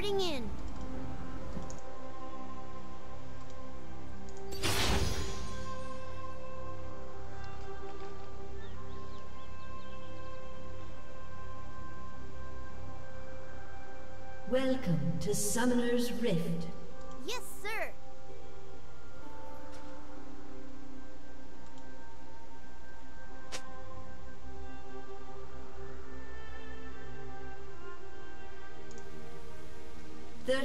reporting in. Welcome to Summoner's Rift.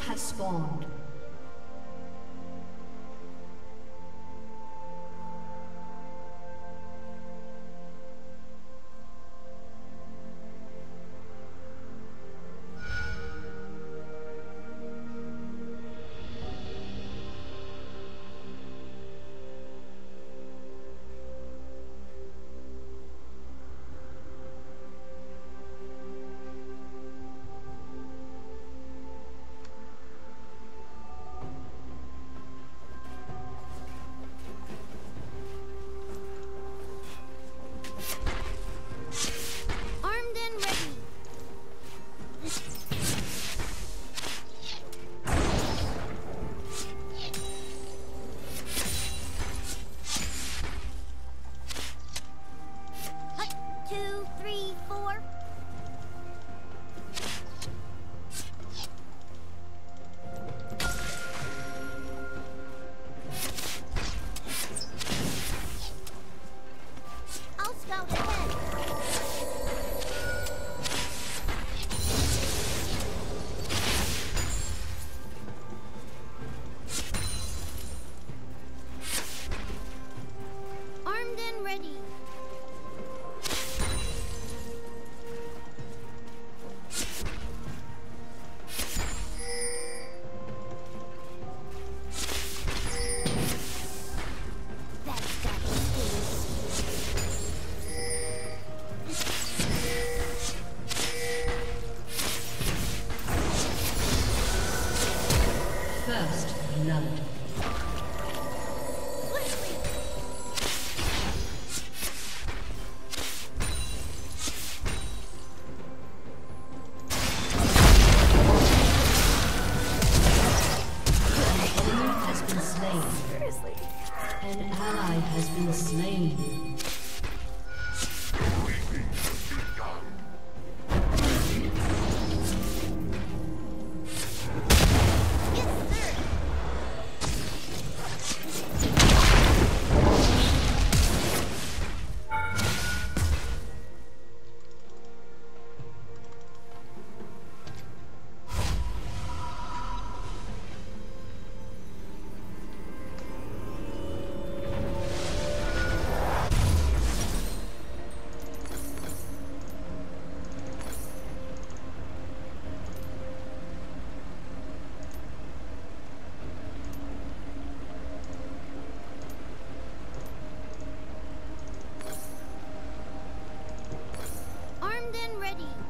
has spawned. blood. ready.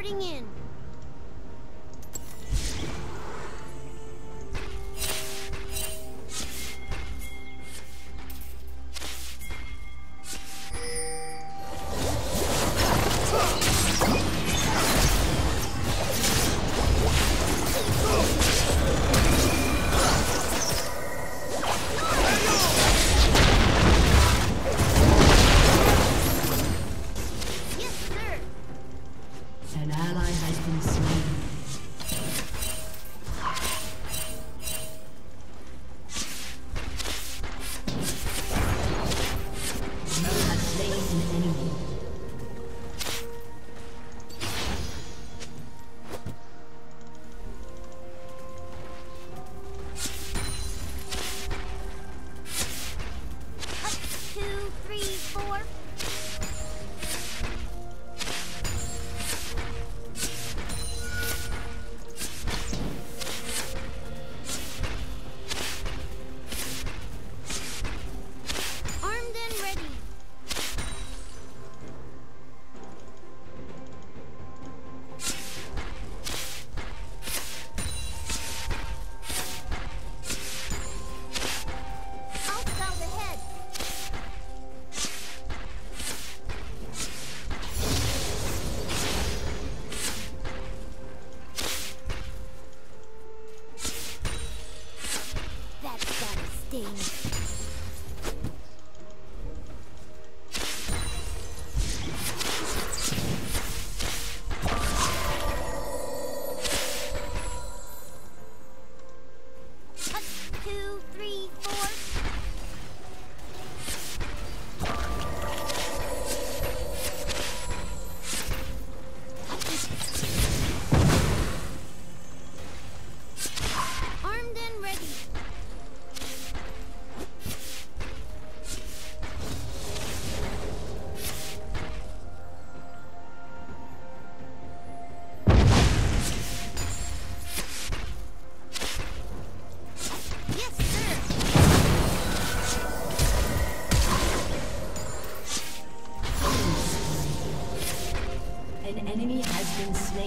Reporting in.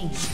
Boom.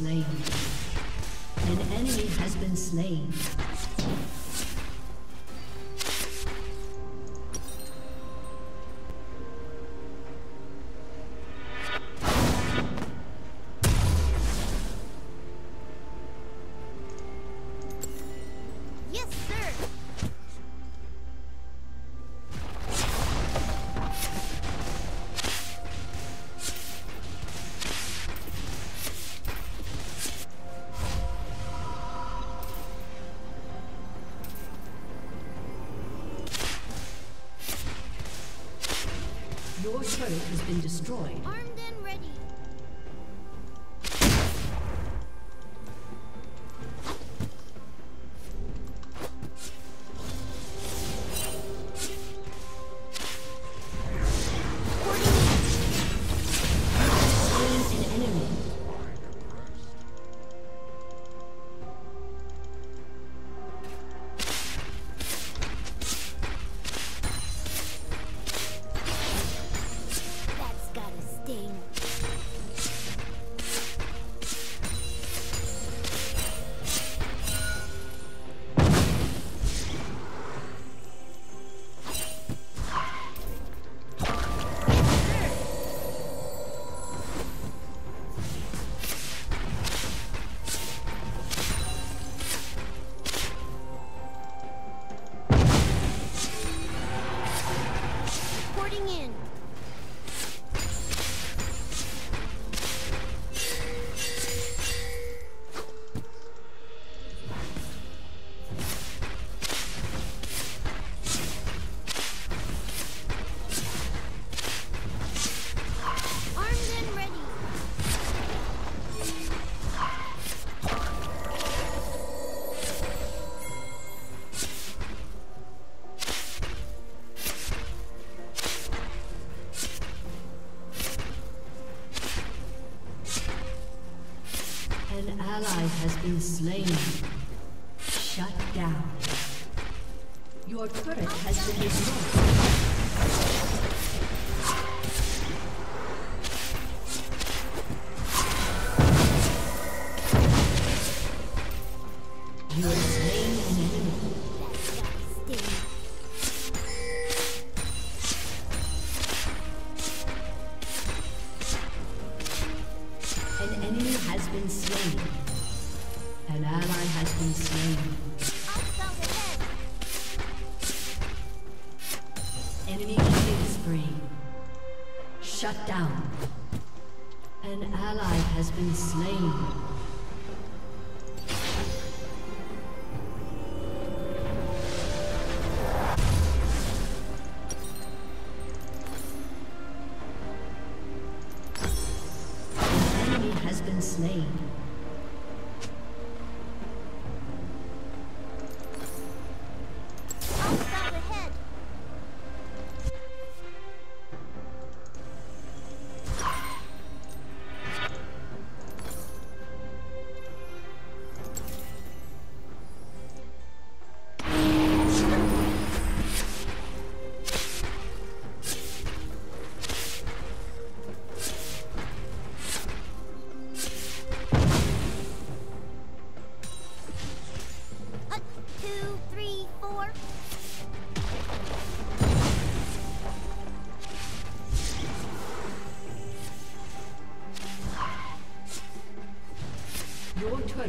Slain. An enemy has been slain. Been destroyed. has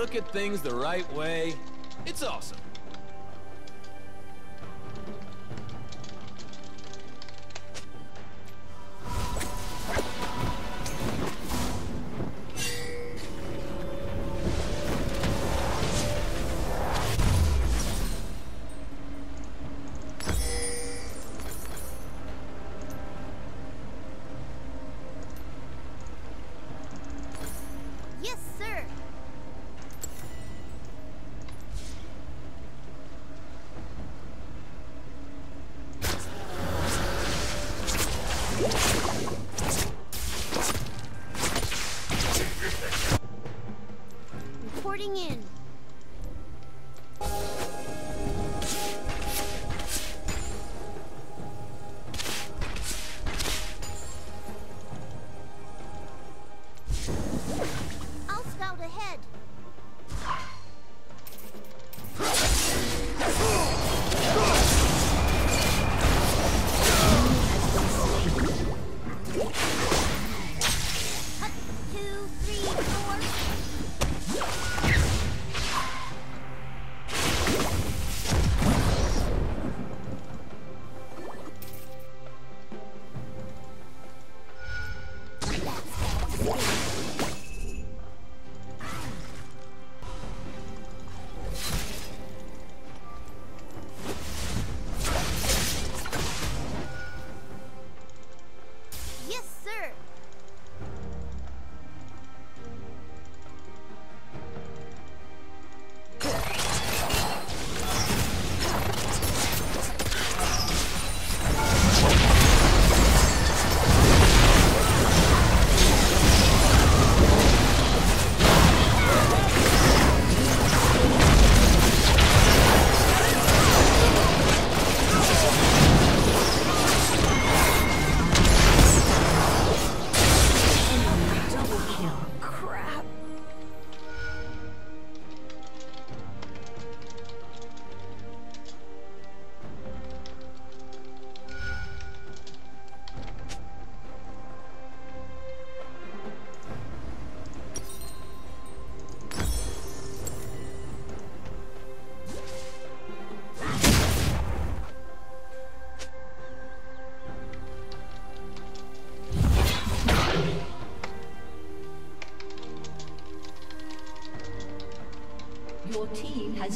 Look at things the right way, it's awesome.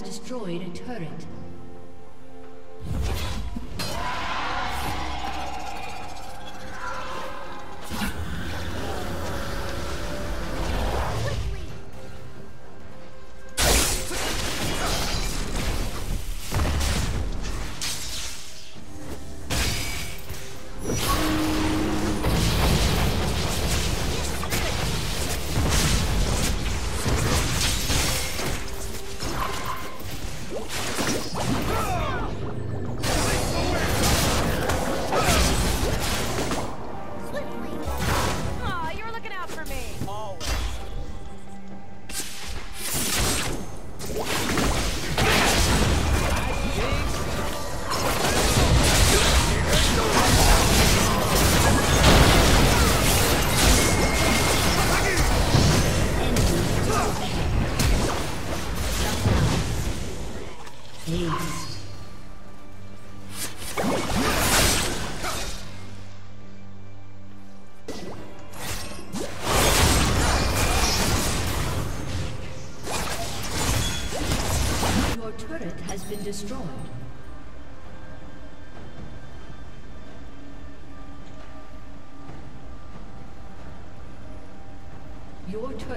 Destroyed a turret.